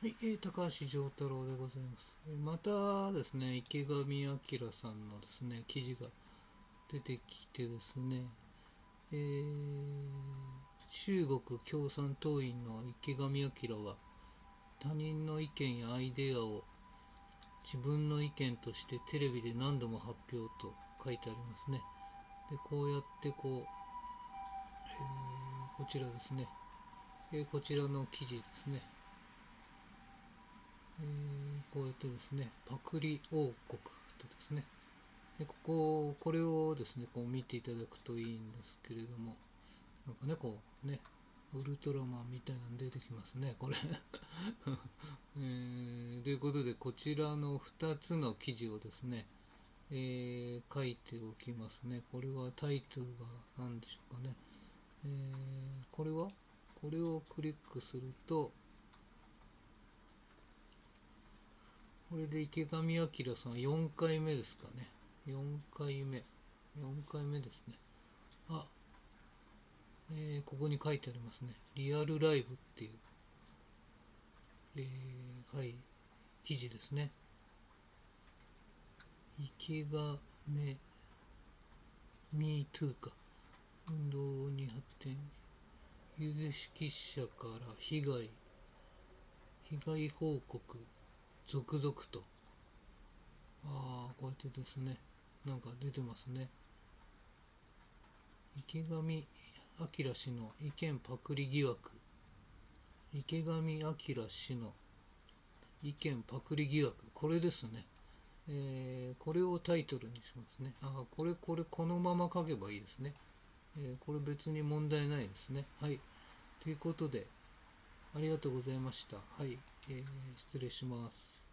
はい、えー、高橋丈太郎でございます。またですね、池上彰さんのですね、記事が出てきてですね、えー中国共産党員の池上彰は、他人の意見やアイデアを自分の意見としてテレビで何度も発表と書いてありますね。で、こうやってこう、えーこちらですね、えーこちらの記事ですね。こうやってですね、パクリ王国とですね、でここ、これをですね、こう見ていただくといいんですけれども、なんかね、こうね、ウルトラマンみたいなの出てきますね、これ。えーということで、こちらの2つの記事をですね、えー書いておきますね。これはタイトルが何でしょうかね。えーこれは？これをクリックすると、これで池上彰さん4回目ですかね。4回目。4回目ですね。あ、えーここに書いてありますね。リアルライブっていう、えーはい、記事ですね。池上 MeToo か。運動に発展。有識者から被害、被害報告、続々と。ああ、こうやってですね、なんか出てますね。池上彰氏の意見パクリ疑惑。池上彰氏の意見パクリ疑惑。これですね。えーこれをタイトルにしますね。ああ、これ、これ、このまま書けばいいですね。えーこれ別に問題ないですね。はい。ということで、ありがとうございました。はい。えー失礼します。